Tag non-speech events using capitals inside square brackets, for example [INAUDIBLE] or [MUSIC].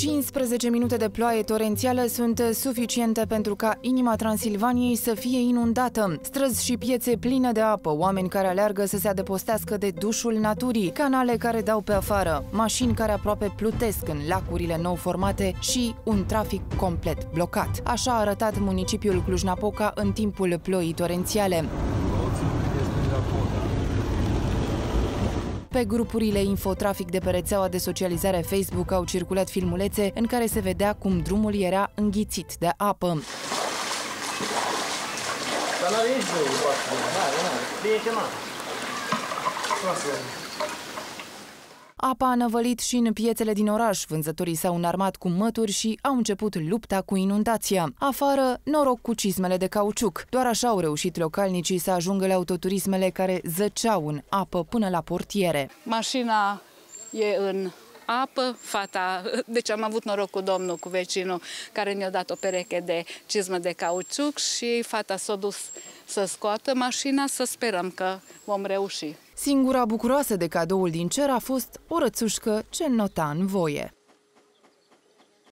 15 minute de ploaie torențială sunt suficiente pentru ca inima Transilvaniei să fie inundată. Străzi și piețe pline de apă, oameni care aleargă să se adăpostească de dușul naturii, canale care dau pe afară, mașini care aproape plutesc în lacurile nou formate și un trafic complet blocat. Așa a arătat municipiul Cluj-Napoca în timpul ploii torențiale. Pe grupurile infotrafic de pe rețeaua de socializare Facebook au circulat filmulețe în care se vedea cum drumul era înghițit de apă. Apa a năvălit și în piețele din oraș. Vânzătorii s-au înarmat cu mături și au început lupta cu inundația. Afară, noroc cu cizmele de cauciuc. Doar așa au reușit localnicii să ajungă la autoturismele care zăceau în apă până la portiere. Mașina e în apă, fata, [LAUGHS] deci am avut noroc cu domnul, cu vecinul, care ne-a dat o pereche de cizmă de cauciuc și fata s-a dus să scoată mașina, să sperăm că vom reuși. Singura bucuroasă de cadoul din cer a fost o rățușcă ce nota în voie.